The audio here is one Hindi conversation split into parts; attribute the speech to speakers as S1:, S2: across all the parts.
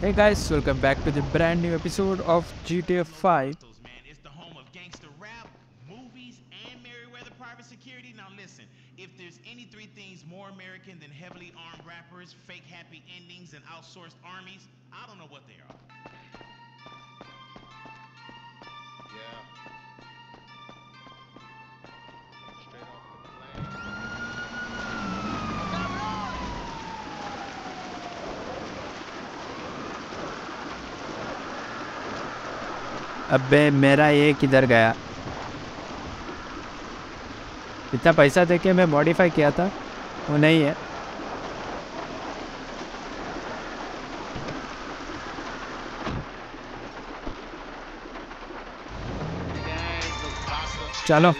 S1: Hey guys, welcome back to the brand new episode of GTA 5.
S2: It's the home of gangster rap, movies, and Merriweather Private Security. Now listen, if there's any three things more American than heavily armed rappers, fake happy endings, and outsourced armies, I don't know what they are.
S3: Yeah.
S1: अबे, मेरा ये किधर गया? इतना पैसा दे के मैं मॉडिफाई किया था, वो नहीं है। चलो,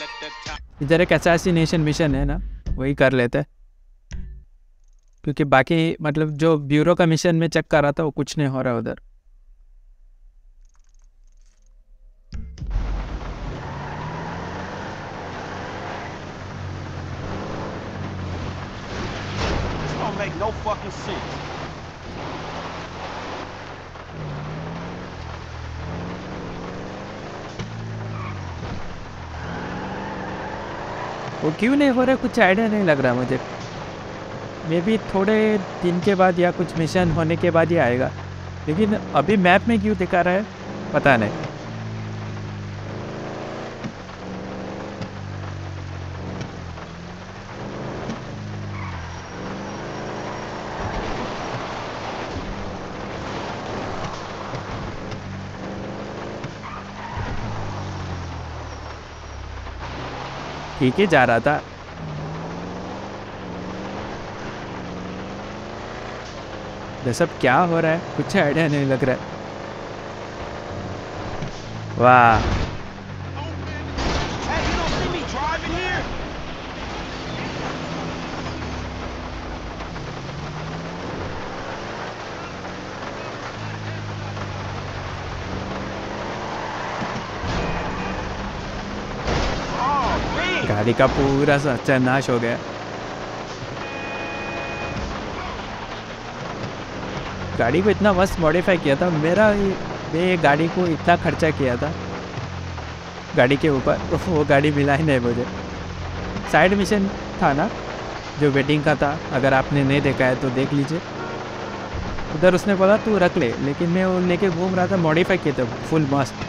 S1: इधर एक असैसिनेशन मिशन है ना, वही कर लेते हैं। क्योंकि बाकी मतलब जो ब्यूरो का मिशन में चेक कर रहा था, वो कुछ नहीं हो रहा उधर।
S4: Make no fucking sense.
S1: वो क्यों नहीं हो रहा? कुछ आइडिया नहीं लग रहा मुझे। मे भी थोड़े दिन के बाद या कुछ मिशन होने के बाद ही आएगा। लेकिन अभी मैप में क्यों दिखा रहा है? पता नहीं। ही, जा रहा था। ये सब क्या हो रहा है? कुछ आइडिया नहीं लग रहा है। वाह
S4: Hey, you don't see me driving here? Oh, man.
S1: गाड़ी का पूरा सा सत्यानाश हो गया। गाड़ी को इतना मस्त मॉडिफाई किया था, मेरा ये गाड़ी को इतना खर्चा किया था। गाड़ी के ऊपर वो गाड़ी मिला ही नहीं मुझे। साइड मिशन था ना, जो वेटिंग का था, अगर आपने नहीं देखा है तो देख लीजिए। उधर उसने बोला, तू रख ले। लेकिन मैं वो लेके घूम रहा था मॉडिफाई किया था फुल मस्त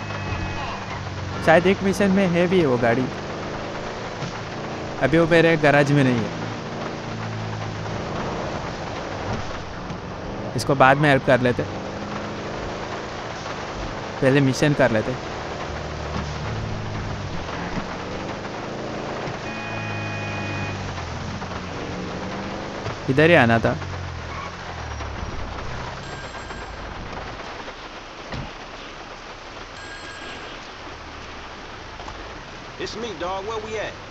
S1: शायद एक मिशन में है भी वो गाड़ी। अभी वो मेरे गैराज में नहीं है इसको बाद में हेल्प कर लेते पहले मिशन कर लेते इधर ही आना था
S4: It's me, dog. Where we at?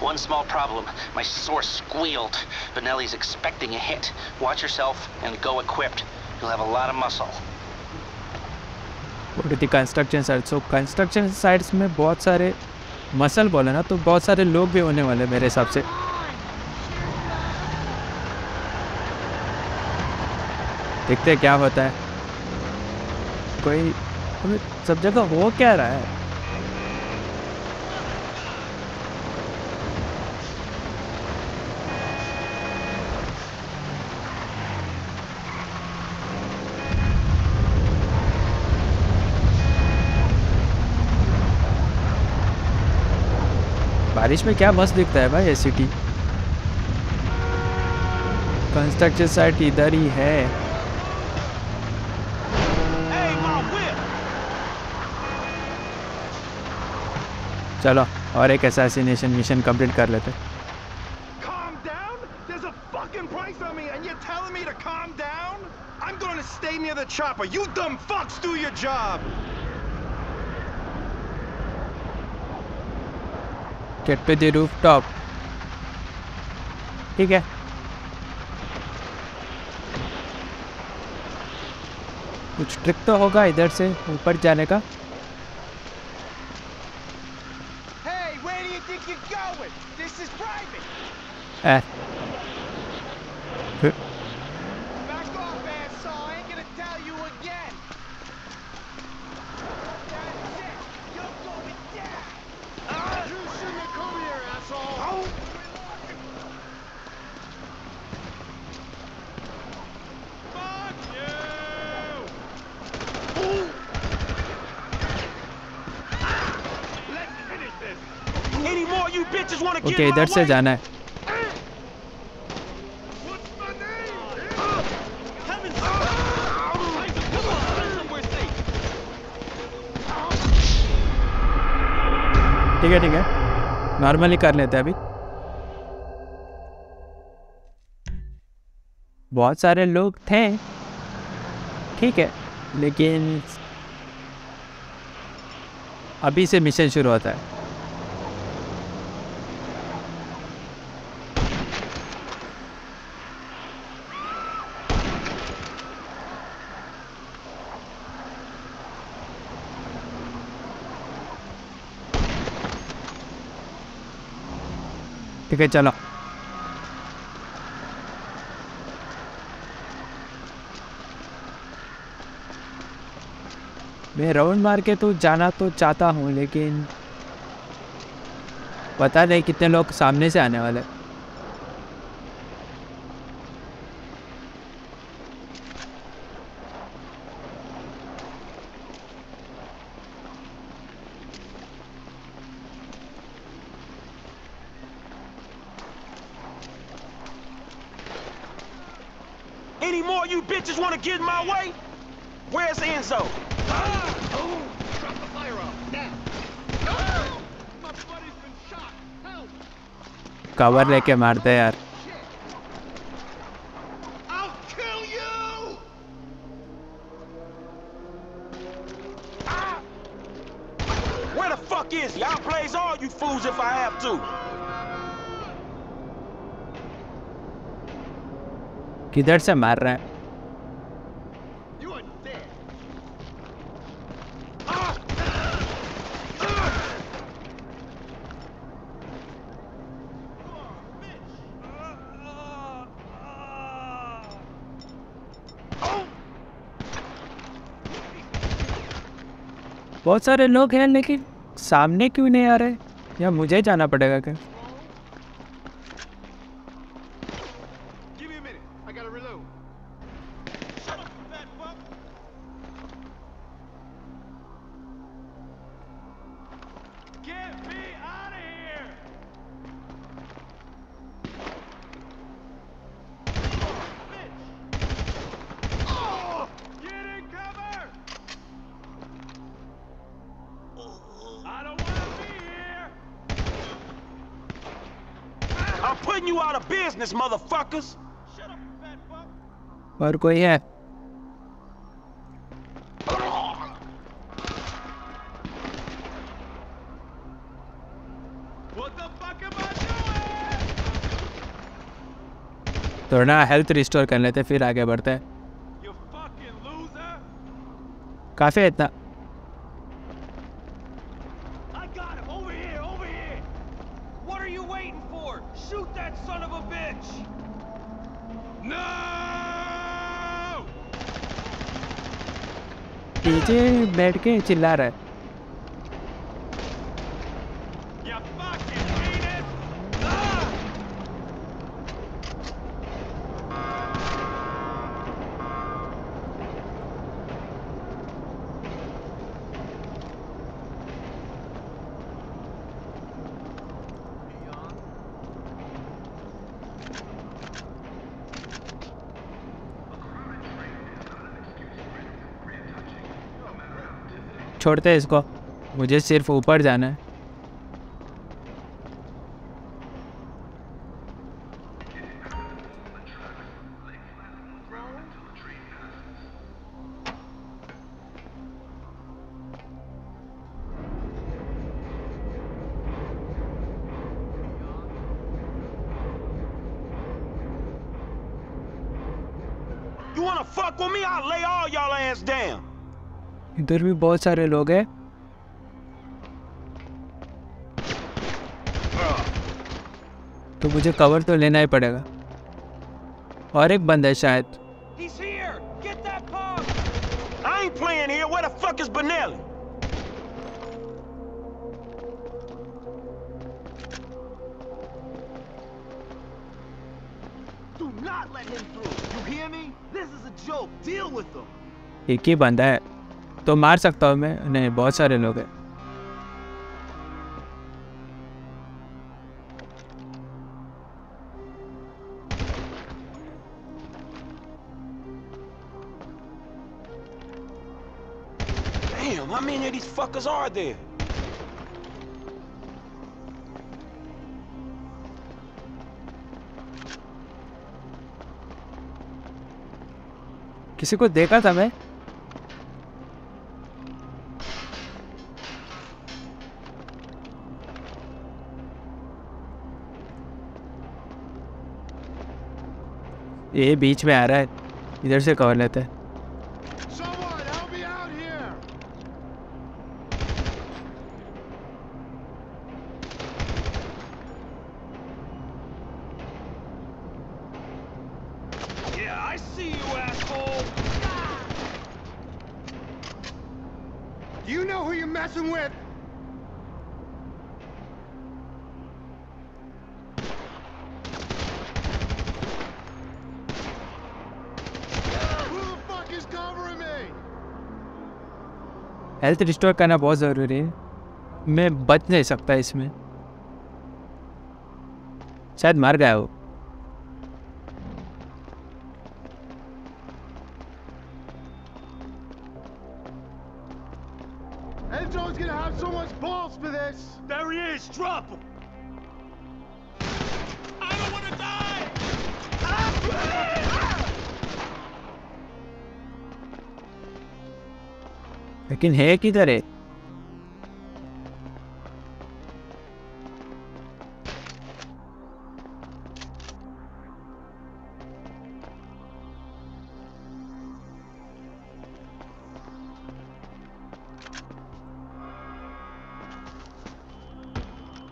S5: One small problem. My source squealed. Benelli's expecting a hit. Watch yourself and go equipped. You'll have a lot of muscle.
S1: रही थी construction site so construction sites में बहुत सारे मसल बोले ना तो बहुत सारे लोग भी होने वाले मेरे हिसाब से देखते हैं क्या होता है कोई सब जगह हो क्या रहा है बारिश में क्या मस्त दिखता है भाई ये सिटी कंस्ट्रक्शन साइट इधर ही है। चलो और एक एसासीनेशन मिशन कंप्लीट कर लेते।
S6: Chopper, you dumb fucks, do your job.
S1: Get pay the rooftop ठीक है? कुछ ट्रिक तो होगा इधर से ऊपर जाने का।
S6: Hey,
S1: ओके
S4: get
S1: इधर से जाना है. ठीक है ठीक है। नॉर्मली कर लेते हैं अभी। बहुत सारे लोग थे। ठीक है, लेकिन अभी से मिशन शुरू होता है। ठीक है, चलो। मैं राउंड मार के तो जाना तो चाहता हूँ, लेकिन पता नहीं कितने लोग सामने से आने वाले
S4: Any more you bitches want to get in my way? Where's Enzo? Ah!
S3: Oh, drop the now! Ah! My buddy's been shot! Help!
S1: Cover leke
S3: marte yaar. You!
S4: The all you fools if I have to.
S1: किधर से मार रहा है. बहुत सारे लोग हैं, लेकिन सामने क्यों नहीं आ रहे या मुझे जाना पड़ेगा क्या
S4: I'm putting you out of business, motherfuckers.
S6: Shut up, you fat fuck!
S1: और कोई है
S6: What the fuck am I doing?
S1: थोड़ा हेल्थ रिस्टोर कर लेते फिर आगे बढ़ते हैं
S6: You fucking loser!
S1: काफ़ी है इतना
S6: Waiting for? Shoot that son of a bitch! No!
S1: पीछे बैठ के चिल्ला रहा है छोड़ते इसको मुझे सिर्फ ऊपर जाना है
S4: You wanna fuck with me? I'll lay all y'all ass down.
S1: इधर भी बहुत सारे लोग हैं। तो मुझे कवर तो लेना ही पड़ेगा। और एक बंद है शायद। एक ही बंदा है। तो मार सकता हूँ मैं? नहीं बहुत सारे लोग हैं। किसी को देखा था मैं? ये बीच में आ रहा है इधर से कवर लेते हैं
S6: you
S3: know who you're messing with? Who the fuck is covering me?
S1: Health restore करना बहुत ज़रूरी है मैं बच नहीं सकता इसमें शायद मर गया वो
S3: Enzo's gonna have so much balls for this.
S6: There he is! Drop him!
S1: लेकिन है किधर है?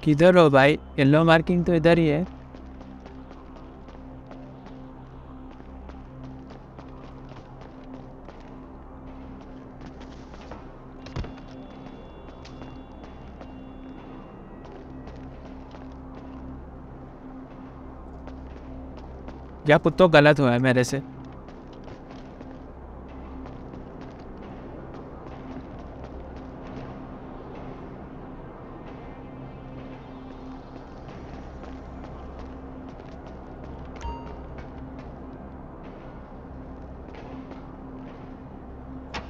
S1: किधर हो भाई? येलो मार्किंग तो इधर ही है। या कुछ तो गलत हुआ है मेरे से।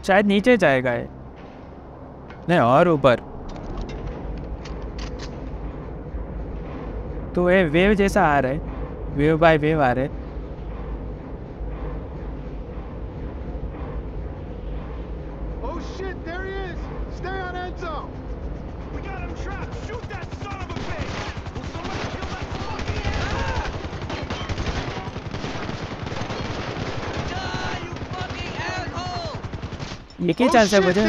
S1: शायद नीचे जाएगा ये। नहीं, और ऊपर। तो ये वेव जैसा आ रहा है। वेव बाय वेव आ रहे हैं
S3: Oh shit, there he is. Stay on Enzo.
S6: We got him trapped! Shoot that son of a bitch! Will somebody kill that fucking asshole? Die, you fucking asshole!
S1: ही
S3: oh
S1: चांस है मुझे.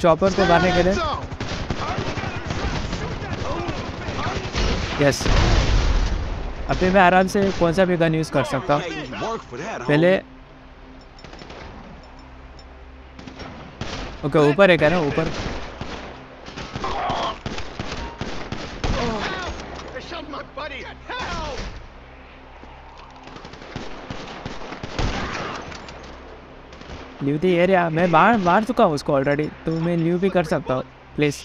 S1: चॉपर को मारने के लिए। यस अभी मैं आराम से कौन सा भी गन यूज़ कर सकता हूँ। पहले ओके ऊपर है कह रहे ऊपर। लीव दी एरिया, मैं मार मार चुका हूँ उसको ऑलरेडी तो मैं लीव भी कर सकता हूँ प्लीज़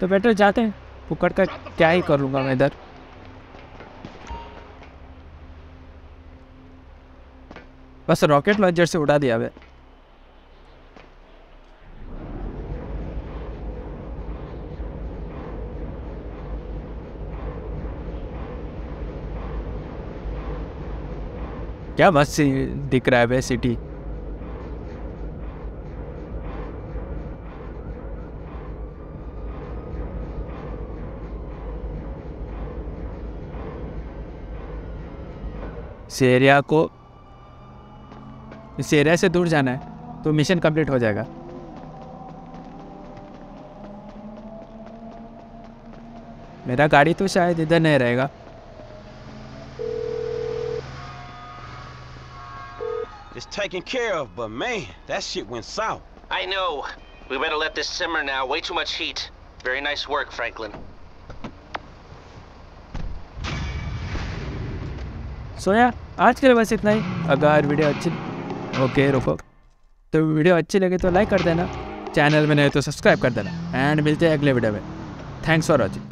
S1: तो बेटर जाते हैं पुकड़ का क्या ही करूँगा मैं इधर। बस रॉकेट लॉन्चर से उड़ा दिया क्या मस्त दिख रहा है वे सिटी इस एरिया को इस एरिया से दूर जाना है तो मिशन कंप्लीट हो जाएगा मेरा गाड़ी तो शायद इधर नहीं रहेगा
S4: It's taken care of, but man, that shit went south.
S5: I know. We better let this simmer now. Way too much heat. Very nice work, Franklin.
S1: सो या आज के लिए बस इतना ही। अगर वीडियो अच्छी ओके, रुको। तो वीडियो अच्छी लगे तो लाइक कर देना। चैनल में नहीं तो सब्सक्राइब कर देना। एंड मिलते हैं अगले वीडियो में। Thanks for watching